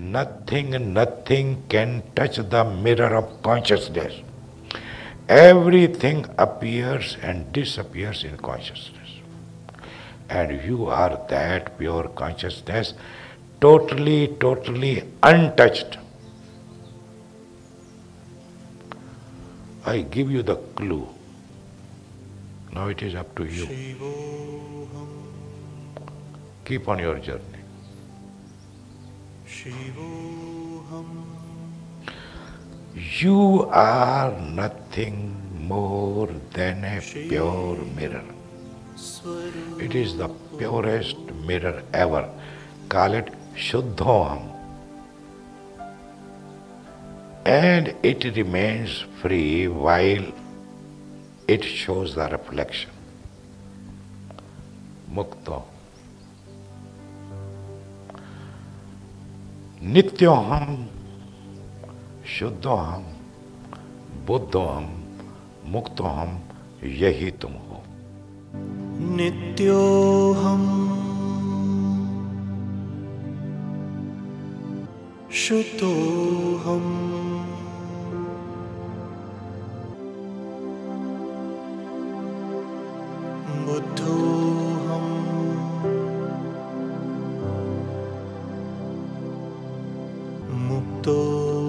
nothing, nothing can touch the mirror of consciousness. Everything appears and disappears in consciousness. And you are that pure consciousness, totally, totally untouched. I give you the clue. Now it is up to you. Keep on your journey. You are nothing more than a pure mirror. It is the purest mirror ever. Call it Shuddham. And it remains free while it shows the reflection. Mukta. नित्योहम शुद्धोहम बुद्धोहम मुक्तोहम यही तुम हो नित्योऽहम् शुद्धोऽहम् बुद्धोऽहम् Mm-hmm.